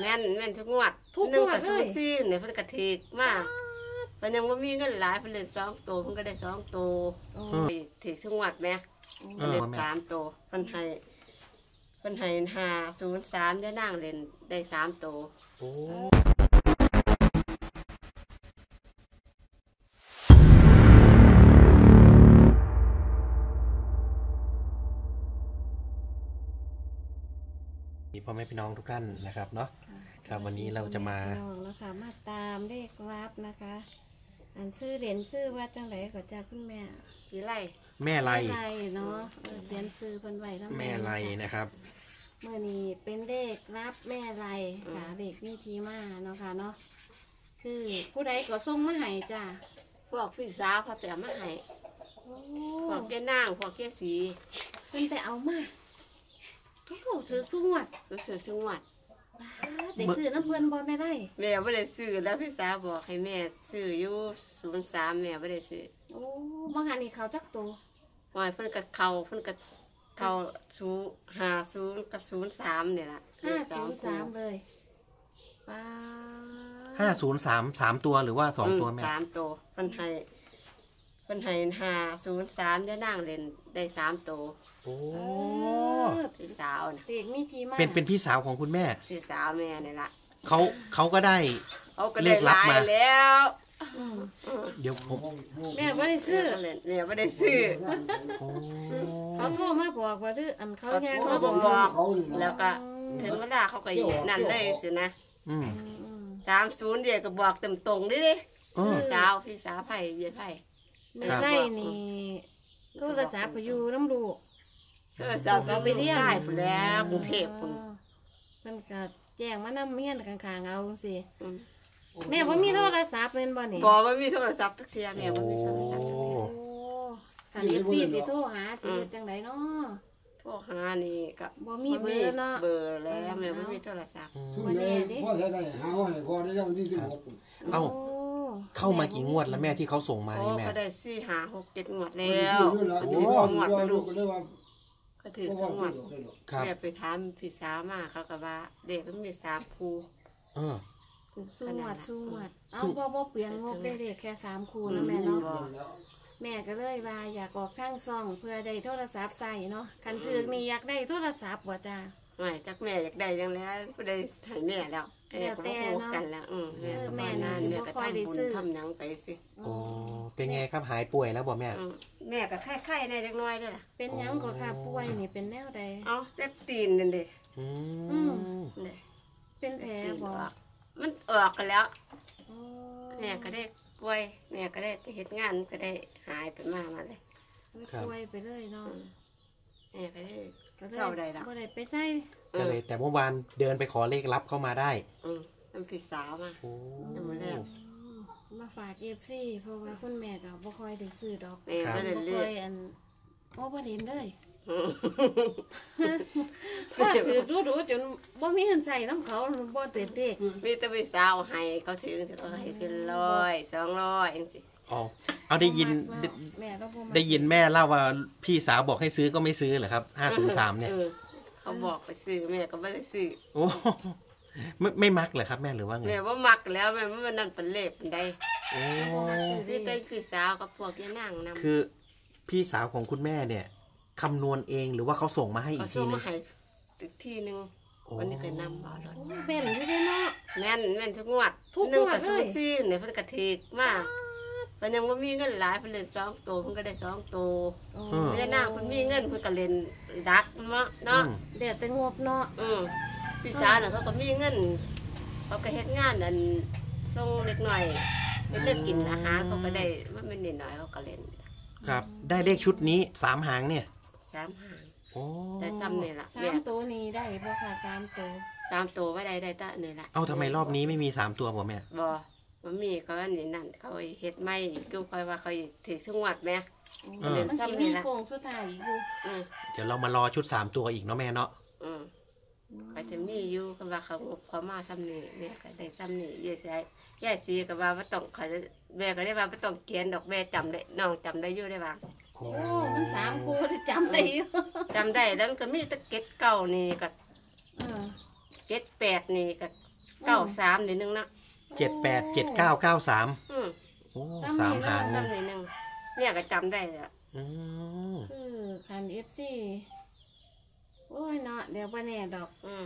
แม่นแม่นทุกงวดทุกงวดหนึ่งกับเลย ศูนย์สี่เนี่ยเพิ่นก็ถือมากเพิ่นยังบ่มีเงินหลายเพิ่นเล่นสองตัวเพิ่นก็ได้สองตัวโอ้ถือทุกงวดแหม่เอเพิ่นอเล่นแม่สามตัวเพิ่นให้เพิ่นให้ห้าศูนย์สามได้นั่งเล่นได้สามตัว โอ้ พ่อแม่พี่น้องทุกท่านนะครับเนาะ ครับวันนี้เราจะมาพี่น้องนะคะมาตามเลขลับนะคะ อันซื้อเหรียญซื้อว่าจังไรก็จากคุณแม่กี่ไร่แม่ไรแม่ไรเนาะเออเหรียญซื้อเพิ่นไว้ทั้งแม่ไรนะครับ เมื่อนี้เป็นเลขรับแม่ไรค่ะเลขวิธีมาเนาะค่ะเนาะคือผู้ใดก็ส่งมาให้จ้ะพวกพี่สาวเขาไปเอามาให้โอ้พวกแก่นางพวกแก่สีเพิ่นไปเอามา โอ้ถือสวดรู้สึกทุกงวดเด็กซื้อน้ำเพิ่นบ่แม่ได้ แม่ไม่ได้ซื้อแล้วพี่สาวบอกให้แม่ซื้ออยู่ศูนย์สามแม่ไม่ได้ซื้อโอ้บางอันนี่เขาจักตัวหอยเพิ่นกับเขาเพิ่นกับเขาศูนย์ห้าศูนย์กับศูนย์สามเนี่ยล่ะห้าศูนย์สามเลยป้าห้าศูนย์สามสามตัวหรือว่าสองตัวแม่สามตัวเพิ่นให้ เพิ่นให้ห้าศูนย์สามได้นั่งเล่นได้สามตัวโอ้เออพี่สาวน่ะเด็กมีทีมาเป็นเป็นพี่สาวของคุณแม่ พี่สาวแม่เนี่ยล่ะเขาเขาก็ได้ เขาก็เลได้ขหลับลายมา แล้วอืมเดี๋ยวผมแม่บ่ได้ซื้อแม่แม่ไม่ได้ซื้อโอ้เขาโทรมาบอกว่าดื้ออันเขาเขาย่างโทรมาบบออกกบอกแล้วก็ถึงเวลาเขาก็หยิบนั่นเลยสินะอืมอืมอืมสามศูนย์เดียวก็บอกเต็มตรงดิดิเออพี่สาวพี่สาวไผ่เย็นไผ่ แม่ได้นี่โทรศัพท์ไปอยู่น้ำลูก เออสาวก็ไปเรียน ใช่พุ่นแล้วกรุงเทพพุ่นเพิ่นก็แจ้งมานำเมียนข้างๆเอาสิอืม แม่บ่มีโทรศัพท์เป็นบ่นี่บอกว่ามีโทรศัพท์ทุกเทียแม่ว่ามีโทรศัพท์โอ้โอ้คัน FC สิโทรหาสิเฮ็ดจังไดเนาะโทรหานี่ก็บ่มีเบอร์เนาะ เบอร์แล้วแม่ไม่มีโทรศัพท์อืมวันนี้ดิ พ่อใช้ได้หาไว้พอได้แล้ววันที่สิบหก เอ้า โเข้ามากี่งวดแล้วแม่ที่เขาส่งมาโอ้นี่แม่เขาได้สี่หาหกเจ็ดงวดแล้แล้ววเขาโอ้ถือสองงวดไปลูลูกกก็เลยว่าเขาถือสองงวดครับ แม่ไปถามพี่สาวมาเขาก็ว่า เด็กมันมีสามครูเออถูกสู้หวัดสู้หวัดเอาบ่บ่เปลียงงบได้เด็กแค่สามคูแล้วแม่เนาะแม่ก็เลยว่าอยากออกทางซ่องเพื่อได้โทรศัพท์ใส่เนาะคันถือนี่อยากได้โทรศัพท์บ่จ้าไม่จักแม่อยากได้ยังแล้วก็ได้ให้แม่แล้ว แล้วแต่ก็บ่เนาะกันแล้วอืมแม่เออก็แม่บ่น่ะนานสิแม่บ่ก็ค่อยได้ทำบุญซื้อทำหยังไปสิโอ้เป็นไงครับหายป่วยแล้วบ่แม่ อืมแม่ก็ไข้ๆแน่จักหน้อยเด้อล่ะเป็นหยังก็ค่ะป่วยนี่เป็นแนวใด เอ้าเล็บตีนนั่นเด้อือืมมเด้เป็นแผลบ่มันออกกันแล้วอ๋อแม่ก็ได้ป่วยแม่ก็ได้ไปเฮ็ดงานก็ได้หายไปมามาเลยป่วยไปเลยเนาะ แม่ก็ได้ ก็ลยเศร้าใดล่ะ บ่ได้ไปใส่ก็เลยแต่เมื่อวานเดินไปขอเลขลับเข้ามาได้อืมมันพี่สาวมา โอ้ยังไม่ได้อืมมาฝาก FC เพราะว่าคุณแม่ก็บ่ค่อยได้ซื้อดอกแม่ก็บ่ได้เลืค่ออยอันโอ้บ่เห็นเลยอืมว่าถือดูดูๆจนบ่มีเงินใส่น้ำเขาบ่เต็มเด็กมีแต่พี่สาวให้เขาถึงจะก็ให้ขึ้นร้อยสองร้อยเองสิ อ๋อเอาได้ยินบ่มักได้แล้วแม่ก็บ่มักได้ยินแม่เล่าว่าพี่สาวบอกให้ซื้อก็ไม่ซื้อเหรอครับห้าศูนย์สามเนี่ยออเขาบอกไปซื้อแม่ก็ไม่ได้ซื้อโอ้ไม่ไม่มักเหรอครับแม่หรือว่าไงแม่ว่ามักแล้วแม่ว่ามันนั่นเป็นเลขเป็นใดโอ้มีแต่พี่สาวกับพวกยี่นั่งนำคือพี่สาวของคุณแม่เนี่ยคำนวณเองหรือว่าเขาส่งมาให้เขาอีกทีส่งนึมางให้อีกทีหนึงโอ้วันนี้เคยนำมาแล้วโอ้แม่นอยู่เด้เนาะ แม่นแม่นทุกงวดทุกงวดหนึ่งกับเลยศูนย์สี่เนี่ยเพิ่นก็ถือมากเพิ่นยังบ่มีเงินหลายเพิ่นเล่นสองตัวเพิ่นก็ได้สองตัวโอ้แม่นางเพิ่นมีเงินเพิ่นก็เล่นดักเนาะเนาะอืมเดี๋ยวแต่งบเนาะอืมพี่สาวน่ะเขาก็มีเงินเขาก็เฮ็ดงานอันส่งเล็กน้อยเฮ็ดเรื่องกินอาหารเขาก็ได้ว่ามันนิดหน่อยเขาก็เล่นครับ ได้เลขชุดนี้สามหางเนี่ยสามหางโอ้ได้ซ้ำนี่ล่ะสาแยมกตัวนี้ได้บ่ค่ะสามตัวสามตัวไว้ได้ได้แตะนี่ล่ะเอาทำไมรอบนี้ไม่มีสามตัวบ่แม่บ่ มันมีเขาว่านี่นั่น เขาเฮ็ดไม่กูคอยว่าเขาถือสงวดแหมโอ้มันสิมีโครงสุดท้ายอีกอยู่ อืมเดี๋ยวเรามารอชุดสามตัวอีกเนาะแม่เนาะอืมก็จะมีอยู่ก็ว่าเขางบเขามาซ้ำนี่แม่ก็ได้ซ้ำนี่ยายสียายสีก็ว่าบ่ต้องขอยแม่ก็ได้ว่าบ่ต้องเขียนดอกแม่จำได้น้องจำได้อยู่ได้ว่าโอ้โอ้มันสามคู่ที่จำได้อยู่จำได้แล้วมันก็มีแตะเก็ดเก่านี่กับเออเก็ดแปดนี่กับเก้าสามนิดนึงนะ เจ็ดแปดเจ็ดเก้าเก้าสามอืมโอ้สามหางเลซ้ำยนิดนึงเนี่ยก็จำได้เลยอะอืมคือคันเอฟซีโอ้ยเนาะเดี๋ยวบ่แน่ดอกอืม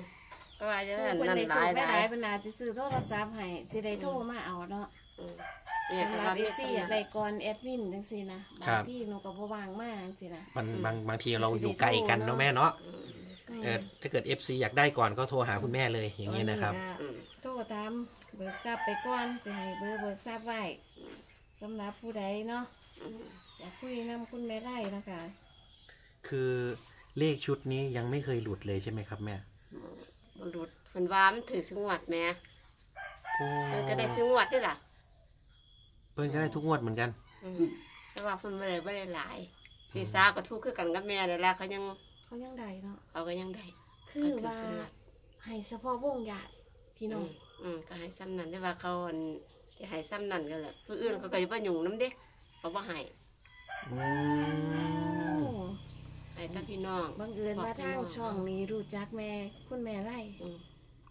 ก็ว่าจะผู้นั่นเพิ่นนั่นได้หส่ลางยไปหลาหลายยเพิ่นอาจสิซื้อโทรศัพท์ให้สิได้โทรมาเอาเนาะอืมเนี่ยก็สำหรับว่าเอมีฟซีอยากได้ก่อนแอดมินจังซี่นะบางที่หนูก็บ่ว่างมากจังซี่นะ มันบางบางทีเราอยู่ไกลกันเนาะแม่เนาะอืมเออถ้าเกิด FC อยากได้ก่อนก็โทรหาคุณแม่เลยอย่างนี้นะครับ อืม โทรตาม เบิกทรัพย์ไปก่อนสิให้เบอร์เบิกทรัพย์ไว้สำหรับผู้ใดเนาะอืมอยากคุยนำคุณแม่ไร่นะคะ คือเลขชุดนี้ยังไม่เคยหลุดเลยใช่ไหมครับแม่มันหลุดมันว่ามันถือสงวดแหม่โอ้มันก็ได้สงวดด้วยล่ะเพิ่นก็ได้ทุกงวดเหมือนกันอืมแต่ว่าเพิ่นไม่ได้ไม่ได้หลายพี่สาวก็ทุกข์คือกันกับแม่นี่แหละเขายังเขายังได้เนาะเขาก็ยังได้คือว่าเขถืสงวดให้เฉพาะวงญาติ พี่น้องมอืมก็ให้ซ้ำนั่นได้ว่าเขาอันที่ให้ซ้ำนั่นกันแหละผู้อื่นเขาก็บ่ยุ่งน้ำเด้เขาบ่ให้อืโอ้มให้แต่พี่น้องบังเอิญว่าทางช่องนี้รู้จักแม่คุณแม่ไร่อืม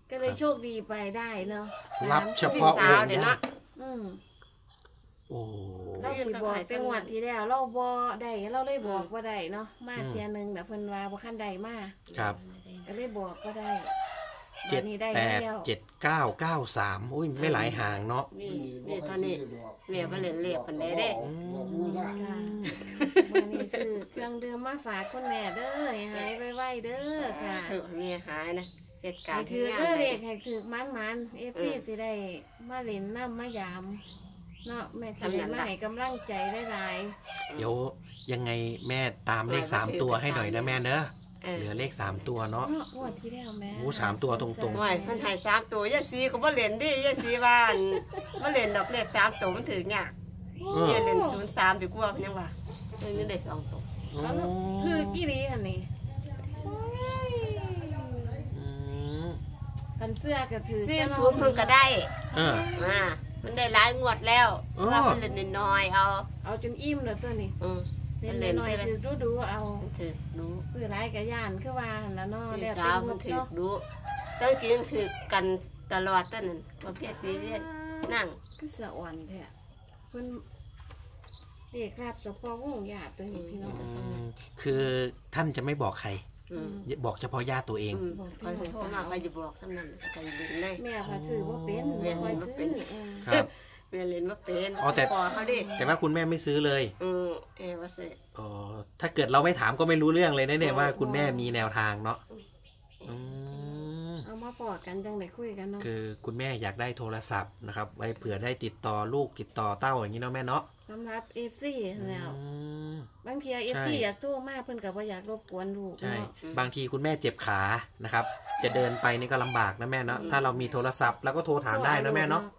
ก็เลยโชคดีไปได้เนาะรับสามเฉพี่พาะสาวเดี๋ยวเนาะอืมโอ้เราสิบอกแต่งวดที่แล้วเราบ่ได้เราเลยบอกว่าได้เนาะมาเทียหนึงแต่เพิ่นว่าบ่คันใดมาครับ ก็เลยบอกก็ได้ เจ็ดบันี้ได้แปดแล้วเจ็ดเก้าเก้าสามอุ้ยไม่หลายหางเนาะมีมีเท่านี้แม่บ่เล่นเลขปานใดเด้บอกมูว่าค่ะวันนี้ซื้อเครื่องดื่มมาฝากคุณแม่เด้อให้หายไวๆเด้อค่ะเถอะแม่หายนะเหตุการให้ณ์ถืที่องานเด้อได้เด็กให้ถือมันมันเอฟซีสิได้มาเล่นน้ำมายามเนาะแม่สิได้มาให้กำลังใจหลายเดี๋ยวยังไงแม่ตามเลขสามตัวให้หน่อยนะแม่เนอะ เออเหลือเลขสามตัวๆเนาะ เนาะงวดที่แล้วแม่โอ้สามตัวตรงๆห่วยเพิ่นให้สามตัวยายสีก็บ่เล่นดิยายสีว่าอั่นบ่เล่นดอกเลขสามตัวมันถือยากโอ้ยายเล่นศูนย์สามดีกว่าเพิ่นยังว่าเพิ่นนี่ได้สองตัวแล้วถือกี่ลีอันนี้อืมกันเสื้อก็ถือสี่ศูนย์เพิ่นก็ได้เอออ่ามันได้หลายงวดแล้วเออ ว่าเพิ่นเล่นน้อยๆเอาเอาจนอิ่มเลยตัวนี้ อืม เล่นหน่อยๆถือดูๆเอามันถือดูซื้อหลายกะย่านคือว่าหั่นล่ะเนาะพี่แล้วสาแต่วงมันบถือเนาะดูตั้งกินถือกันตลอดตั้งนั้นบ่เพียสีเรียนนั่งคือสะอ่อนแท้เพิ่นเด็กรับเฉพาะวงญาติตัวนี้พี่น้องอืมคือท่านจะไม่บอกใครอืมบอกเฉพาะญาติตัวเองอืมเขาถึงสมัครไปจะบอกสำนันก็จะดึงได้แม่พาซื้อบ่เป็นแม่บ่ค่อยบ่ซื้เป็อ นเออครับเรียนเรียนว่าเป็นอ๋อแต่พอเขาดิแต่ว่าคุณแม่ไม่ซื้อเลย อืมเออว่าสิอ๋อ ถ้าเกิดเราไม่ถามก็ไม่รู้เรื่องเลยนะเนี่ยอ๋อว่าคุณแม่มีแนวทางเนาะอืมเอามาปอดกันจังได้คุยกันเนาะคือคุณแม่อยากได้โทรศัพท์นะครับ ไว้เผื่อได้ติดต่อลูกติดต่อเต้าอย่างนี้เนาะแม่เนาะสำหรับ FC แล้ว อืม บางที FC ใช่ อยากโทรมาเพิ่นก็บ่อยากรบกวนลูกใช่ เนาะ บางทีคุณแม่เจ็บขานะครับ จะเดินไปนี่ก็ลำบากนะแม่เนาะถ้าเรามีโทรศัพท์เราก็โทรถามได้นะแม่เนาะอืม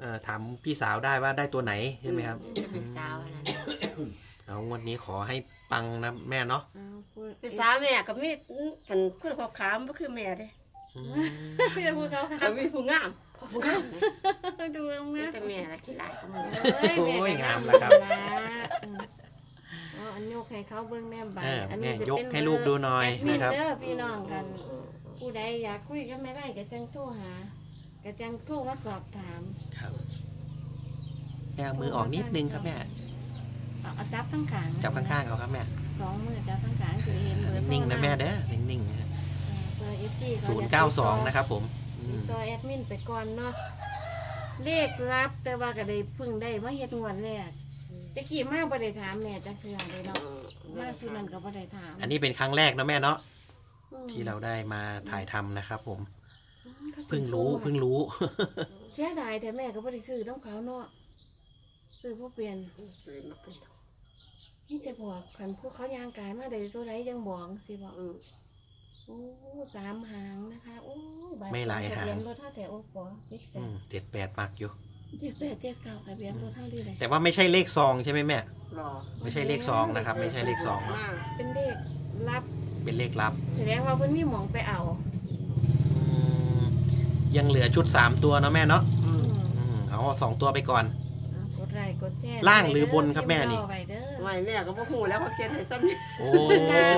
เออถามพี่สาวได้ว่าได้ตัวไหนใช่ไหมครับจะเป็นสาวอันนั้นเอางวดนี้ขอให้ปังนะแม่เนาะเอาพูดเป็นสาวแม่ก็มีเป็นคนขาวขาวบ่คือแม่เด้อืมพี่จะพูดเขาค่ะก็มีผู้งามผู้งามดูงามมีนะแต่แม่ละขี้หลายของมึงโอ้ยงามแล้วครับอืมเอาอันยกให้เขาเบิ่งแม่บาเอออันแม่นี้สิยกเป็นให้ลูกดูหน่อยแอดมินะครับ เด้อพี่น้องกัน ผู้ใดอยากคุยก็ไม่ได้ก็จังโทรหาก็จังโทรมาสอบถามครับแม่เอามือออกนิดนึงครับแม่เอาเอาจับทั้งขางจับข้างๆเอาครับแม่สองมือจับทั้งขางสิได้เห็นเบอร์โทรนิ่งๆนะแม่เด้อนิ่งๆนะเบอร์ FG ศูนย์เก้าสองนะครับผมอืมตัวแอดมินไปก่อนเนาะเลขรับแต่ว่าก็ได้เพึ่งได้มาเฮ็ดงวดแรกตะกี้มาบ่ได้ถามแม่จักเทื่อเลยเนาะมาสุนันก็บ่ได้ถามอันนี้เป็นครั้งแรกนะแม่เนาะอืมที่เราได้มาถ่ายทำนะครับผม อืมเขาเพิ่งรู้ส่มาเพิ่งรู้ เสียดายแต่แม่ก็บ่ได้ซื้อต้องเขาเนาะ ซื้อบ่เปลี่ยนนี่จะบอกคันพวกเขาย่างกายมาได้ตัวใดยังบอกสิบอกอืมโอ้สามหางนะคะโอ้ใบไม่หลายหาง ทะเบียนรถเท่าแต่โอ้ปอเจ็ดแปอืดมเจ็ดแปดมักอยู่ เจ็ดแปดเจ็ดเก้าทะเบียนรถเท่าดีเลยแต่ว่าไม่ใช่เลขซองใช่ไหมแม่ รอไม่ใช่เลขซองนะครับ ไม่ใช่เลขซองเนอะมากเป็นเลขรับเป็นเลขลับแสดงว่าเพิ่นมีหมองไปเอาอืมยังเหลือชุดสามตัวเนาะแม่เนาะอืมอืมเอาสองตัวไปก่อนอ่าก ดไลค์กดแชร์ล่างหรือบนครับแม่นี่พิพ์รอไว้เด้อ ไม่แม่ก็บ่ฮู้แล้วเขาเขียนให้ซ้ำนี่โอ้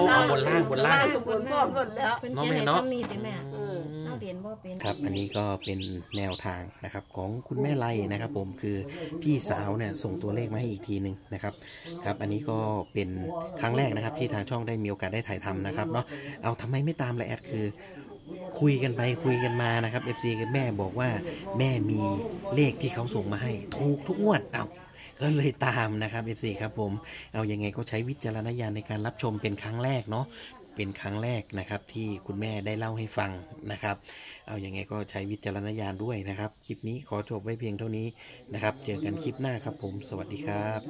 เอาบนล่างบนล่าง บนพร้อมหมดแล้ว เพิ่นเนาะเขียนแม่ให้เนาะซ้ำนี่ติแม่อืมเอาเรียนบ่เป็น ครับ อันนี้ก็เป็นแนวทางนะครับของคุณแม่ไลนะครับผมคือพี่สาวเนี่ยส่งตัวเลขมาให้อีกทีหนึ่งนะครับครับ อันนี้ก็เป็นครั้งแรกนะครับที่ทางช่องได้มีโอกาสได้ถ่ายทำนะครับเนาะเอาทำไมไม่ตามละแอดคือ คุยกันไปคุยกันมานะครับ FC กับแม่บอกว่าแม่มีเลขที่เขาส่งมาให้ ถูกทุกงวดเอาก็เลยตามนะครับ FC ครับผม เอายังไงก็ใช้วิจารณญาณในการรับชมเป็นครั้งแรกเนาะเป็นครั้งแรกนะครับที่คุณแม่ได้เล่าให้ฟังนะครับ เอาอยัางไงก็ใช้วิจารณญาณด้วยนะครับ คลิปนี้ขอจบไว้เพียงเท่านี้นะครับ เจอกันคลิปหน้าครับผม สวัสดีครับ